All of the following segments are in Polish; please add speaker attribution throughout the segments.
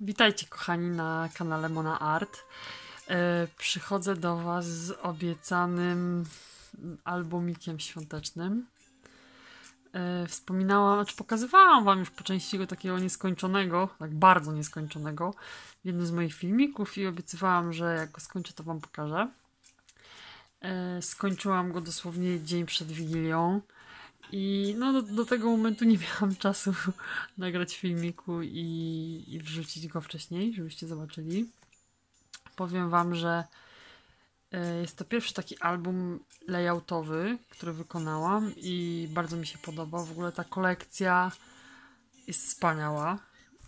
Speaker 1: Witajcie kochani na kanale Mona Art. E, przychodzę do Was z obiecanym albumikiem świątecznym. E, wspominałam, czy pokazywałam Wam już po części go takiego nieskończonego, tak bardzo nieskończonego w jednym z moich filmików i obiecywałam, że jak go skończę, to Wam pokażę. E, skończyłam go dosłownie dzień przed Wigilią. I no do, do, tego momentu nie miałam czasu nagrać filmiku i, i wrzucić go wcześniej, żebyście zobaczyli. Powiem wam, że e, jest to pierwszy taki album layoutowy, który wykonałam i bardzo mi się podoba. W ogóle ta kolekcja jest wspaniała.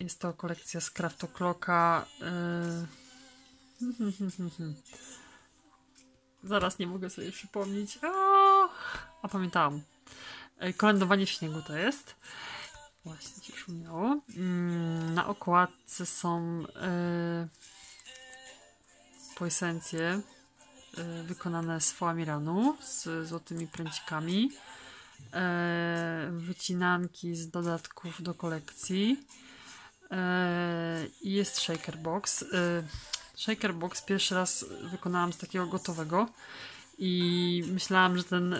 Speaker 1: Jest to kolekcja z Craftoclocka. Yy... Zaraz nie mogę sobie przypomnieć. O! A pamiętałam. E, kolędowanie w śniegu to jest. Właśnie ci szumiało. Mm, na okładce są e, poesencje e, wykonane z foamiranu z złotymi pręcikami. wycinanki z dodatków do kolekcji. I jest shaker box. shaker box pierwszy raz wykonałam z takiego gotowego i myślałam, że ten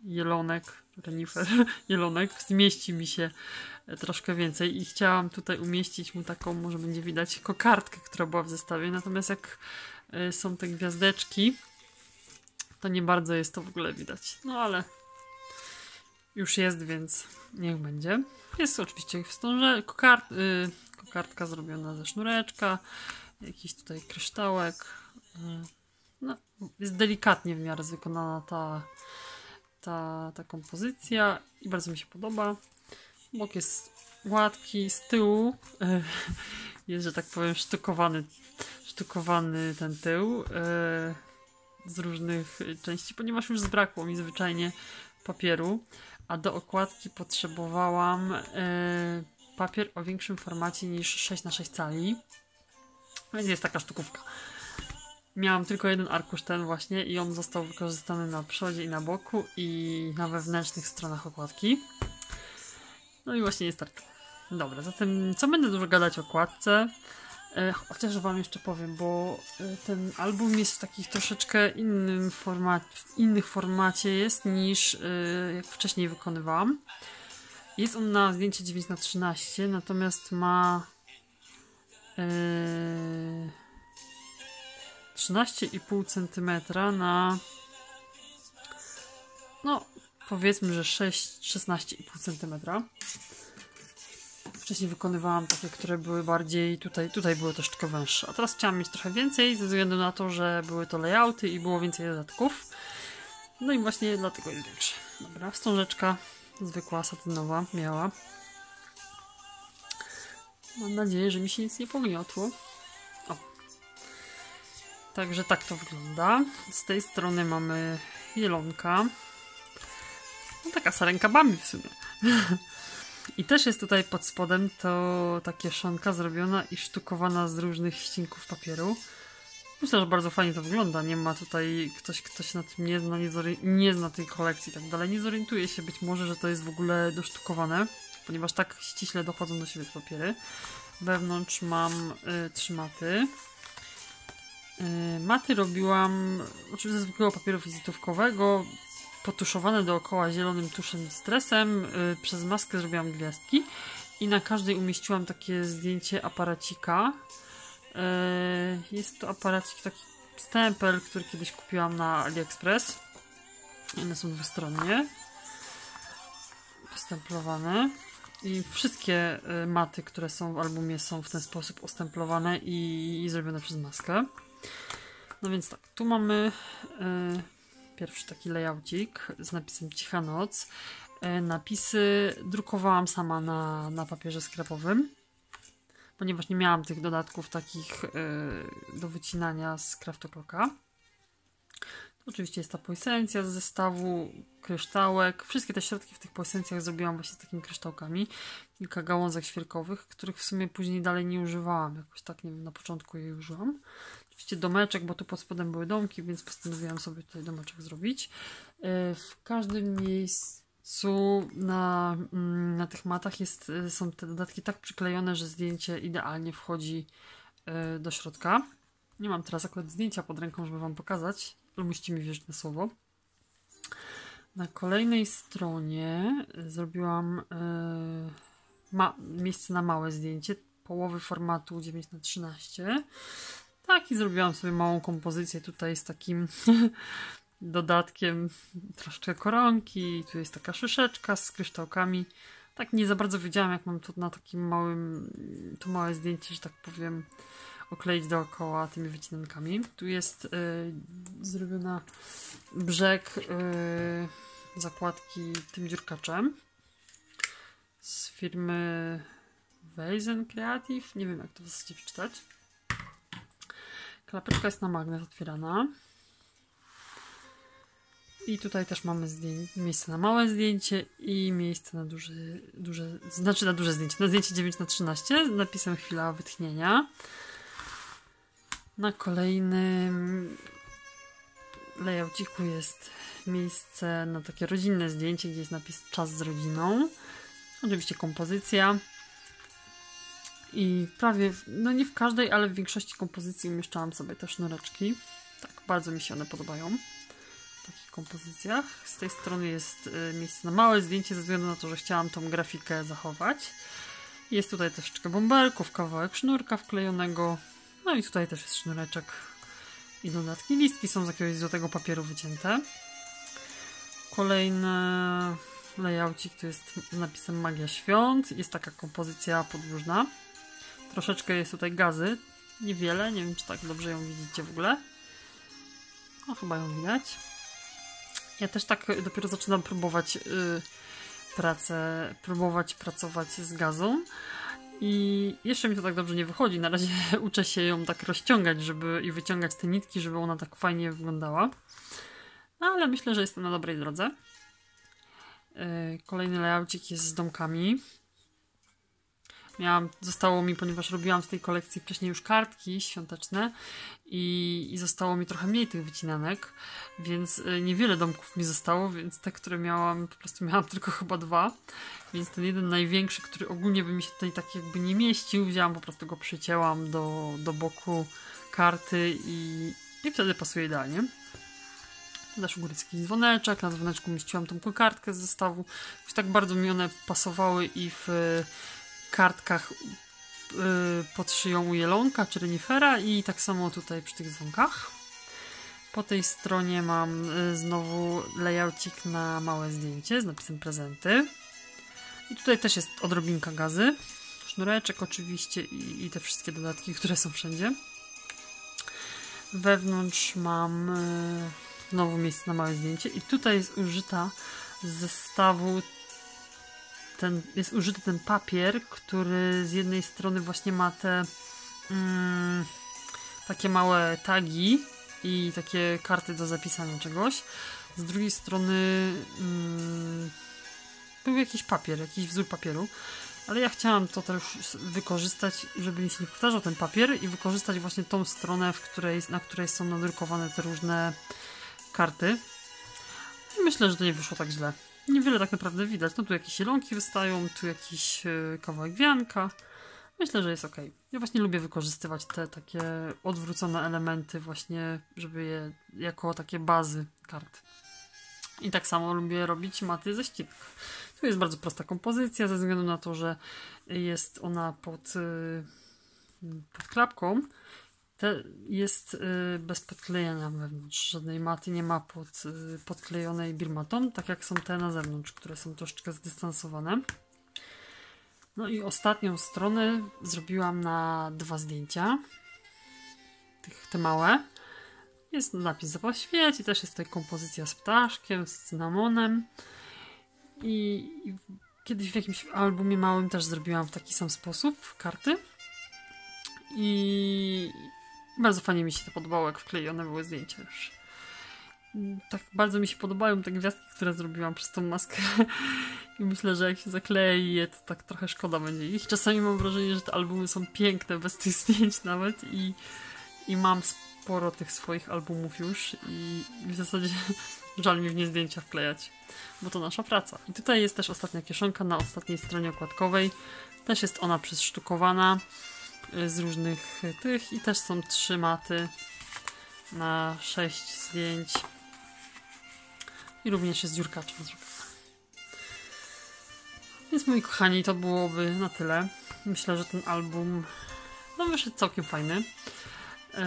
Speaker 1: jelonek, renifer, jelonek, zmieści mi się troszkę więcej i chciałam tutaj umieścić mu taką, może będzie widać, kokardkę, która była w zestawie, natomiast jak e, są te gwiazdeczki, to nie bardzo jest to w ogóle widać. No ale już jest, więc niech będzie. Jest oczywiście wstąże, kokard, yy, kokardka zrobiona ze sznureczka, jakiś tutaj kryształek. Yy, no, jest delikatnie w miarę wykonana ta ta, ta kompozycja i bardzo mi się podoba. Bok jest gładki, z tyłu e, jest, że tak powiem, sztukowany, sztukowany ten tył e, z różnych części, ponieważ już zbrakło mi zwyczajnie papieru, a do okładki potrzebowałam e, papier o większym formacie niż 6 na 6 cali. Więc jest taka sztukówka. Miałam tylko jeden arkusz ten właśnie i on został wykorzystany na przodzie i na boku i na wewnętrznych stronach okładki. No i właśnie jest tak. Dobra, zatem co będę dużo gadać o okładce? E, chociaż wam jeszcze powiem, bo e, ten album jest w takich troszeczkę innym formacie, w innych formacie jest niż e, jak wcześniej wykonywałam. Jest on na zdjęcie 9 na 13 natomiast ma 13,5 cm na no powiedzmy, że 6, 16,5 cm. Wcześniej wykonywałam takie, które były bardziej tutaj, tutaj były troszeczkę węższe. A teraz chciałam mieć trochę więcej, ze względu na to, że były to layouty i było więcej dodatków. No i właśnie dlatego jest większe. Dobra, wstążeczka zwykła, satynowa miała. Mam nadzieję, że mi się nic nie pogniotło. Także tak to wygląda. Z tej strony mamy jelonka. No, taka sarenka bami w sumie. I też jest tutaj pod spodem to takie szonka zrobiona i sztukowana z różnych ścinków papieru. Myślę, że bardzo fajnie to wygląda. Nie ma tutaj ktoś, kto się na tym nie zna, nie, nie zna tej kolekcji i tak dalej. Nie zorientuje się być może, że to jest w ogóle dosztukowane, ponieważ tak ściśle dochodzą do siebie te papiery. Wewnątrz mam y, trzy maty. Y, maty robiłam oczywiście ze zwykłego papieru wizytówkowego, potuszowane dookoła zielonym tuszem stresem. Y, przez maskę zrobiłam gwiazdki i na każdej umieściłam takie zdjęcie aparacika. Y, jest to aparacik, taki stempel, który kiedyś kupiłam na AliExpress. One są dwustronnie postemplowane. I wszystkie maty, które są w albumie, są w ten sposób ostemplowane i, i zrobione przez maskę. No więc tak, tu mamy e, pierwszy taki layoutik z napisem Cicha Noc. E, napisy drukowałam sama na, na papierze skrapowym, ponieważ nie miałam tych dodatków takich e, do wycinania z Craftoclocka. Oczywiście jest ta poesencja z zestawu, kryształek. Wszystkie te środki w tych poesencjach zrobiłam właśnie z takimi kryształkami. Kilka gałązek świerkowych, których w sumie później dalej nie używałam. Jakoś tak, nie wiem, na początku je użyłam. Oczywiście domeczek, bo tu pod spodem były domki, więc postanowiłam sobie tutaj domeczek zrobić. E, w każdym miejscu na, mm, na tych matach jest, y, są te dodatki tak przyklejone, że zdjęcie idealnie wchodzi y, do środka. Nie mam teraz akurat zdjęcia pod ręką, żeby Wam pokazać, ale musicie mi wierzyć na słowo. Na kolejnej stronie zrobiłam ma miejsce na małe zdjęcie połowy formatu 9 na 13 tak i zrobiłam sobie małą kompozycję tutaj z takim dodatkiem troszkę koronki tu jest taka szyszeczka z kryształkami tak nie za bardzo wiedziałam jak mam tu na takim małym to małe zdjęcie, że tak powiem okleić dookoła tymi wycinankami tu jest y, zrobiona brzeg y, zakładki tym dziurkaczem z firmy Weizen Creative. Nie wiem, jak to w zasadzie przeczytać. Klapeczka jest na magnes otwierana. I tutaj też mamy miejsce na małe zdjęcie i miejsce na duże, duże, znaczy na duże zdjęcie, na zdjęcie 9 na 13 z napisem chwila wytchnienia. Na kolejnym layouciku jest miejsce na takie rodzinne zdjęcie, gdzie jest napis czas z rodziną. Oczywiście kompozycja. I prawie, no nie w każdej, ale w większości kompozycji umieszczałam sobie te sznureczki. Tak, bardzo mi się one podobają w takich kompozycjach. Z tej strony jest y, miejsce na małe zdjęcie, ze względu na to, że chciałam tą grafikę zachować. Jest tutaj troszeczkę bąbelków, kawałek sznurka wklejonego. No i tutaj też jest sznureczek i dodatki. Listki są z jakiegoś złotego papieru wycięte. Kolejne layoucik to jest napisem Magia Świąt. Jest taka kompozycja podróżna. Troszeczkę jest tutaj gazy. Niewiele, nie wiem czy tak dobrze ją widzicie w ogóle. No chyba ją widać. Ja też tak dopiero zaczynam próbować yy, pracę, próbować pracować z gazą. I jeszcze mi to tak dobrze nie wychodzi. Na razie uczę się ją tak rozciągać żeby, i wyciągać te nitki, żeby ona tak fajnie wyglądała. No ale myślę, że jestem na dobrej drodze. Yy, kolejny layoutik jest z domkami. Miałam, zostało mi, ponieważ robiłam z tej kolekcji wcześniej już kartki świąteczne i, i zostało mi trochę mniej tych wycinanek, więc y, niewiele domków mi zostało, więc te, które miałam, po prostu miałam tylko chyba dwa, więc ten jeden największy, który ogólnie by mi się tutaj tak jakby nie mieścił, wzięłam, po prostu go przycięłam do, do boku karty i, i wtedy pasuje idealnie. Też górycki dzwoneczek, na dzwoneczku mieściłam tą kartkę z zestawu. Już tak bardzo mi one pasowały i w kartkach yy, pod szyją u jelonka czy renifera i tak samo tutaj przy tych dzwonkach. Po tej stronie mam yy, znowu layoutik na małe zdjęcie z napisem prezenty. I tutaj też jest odrobinka gazy. Sznureczek oczywiście i, i te wszystkie dodatki, które są wszędzie. Wewnątrz mam yy, znowu miejsce na małe zdjęcie i tutaj jest użyta z zestawu ten, jest użyty ten papier, który z jednej strony właśnie ma te mm, takie małe tagi i takie karty do zapisania czegoś. Z drugiej strony mm, był jakiś papier, jakiś wzór papieru. Ale ja chciałam to też wykorzystać, żeby mi się nie powtarzał ten papier i wykorzystać właśnie tą stronę, w której, na której są nadrukowane te różne karty. Myślę, że to nie wyszło tak źle niewiele tak naprawdę widać. No tu jakieś zielonki wystają, tu jakiś yy, kawałek wianka. Myślę, że jest ok. Ja właśnie lubię wykorzystywać te takie odwrócone elementy właśnie, żeby je jako takie bazy kart. I tak samo lubię robić maty ze ścinek. Tu jest bardzo prosta kompozycja, ze względu na to, że jest ona pod, yy, pod klapką jest y, bez podklejenia wewnątrz. Żadnej maty nie ma pod, y, podklejonej birmatą, tak jak są te na zewnątrz, które są troszeczkę zdystansowane. No i ostatnią stronę zrobiłam na dwa zdjęcia. Tych, te małe. Jest napis zapach świeci, też jest tutaj kompozycja z ptaszkiem, z cynamonem. I, I kiedyś w jakimś albumie małym też zrobiłam w taki sam sposób karty. I bardzo fajnie mi się to podobało, jak wklejone były zdjęcia już. Tak bardzo mi się podobają te gwiazdki, które zrobiłam przez tą maskę. I myślę, że jak się zaklei je, to tak trochę szkoda będzie ich. Czasami mam wrażenie, że te albumy są piękne, bez tych zdjęć nawet. I, i mam sporo tych swoich albumów już. I w zasadzie Żal mi w nie zdjęcia wklejać, bo to nasza praca. I tutaj jest też ostatnia kieszonka na ostatniej stronie okładkowej. Też jest ona przysztukowana z różnych tych i też są trzy maty na sześć zdjęć. I również jest dziurkaczem zrobiona. Więc moi kochani, to byłoby na tyle. Myślę, że ten album no, wyszedł całkiem fajny. Yy,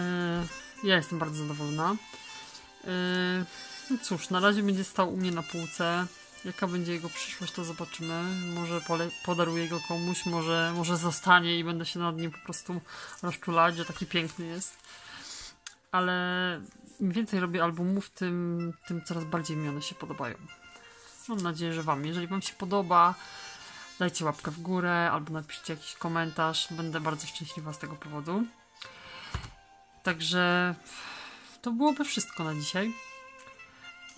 Speaker 1: ja jestem bardzo zadowolona. Yy, no cóż, na razie będzie stał u mnie na półce. Jaka będzie jego przyszłość, to zobaczymy. Może podaruję go komuś, może, może zostanie i będę się nad nim po prostu rozczulać, że taki piękny jest. Ale im więcej robię albumów, tym, tym coraz bardziej mi one się podobają. Mam nadzieję, że Wam. Jeżeli Wam się podoba, dajcie łapkę w górę albo napiszcie jakiś komentarz. Będę bardzo szczęśliwa z tego powodu. Także to byłoby wszystko na dzisiaj.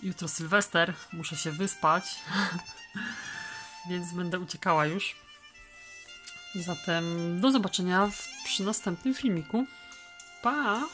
Speaker 1: Jutro Sylwester, muszę się wyspać, więc będę uciekała już. Zatem do zobaczenia w, przy następnym filmiku. Pa!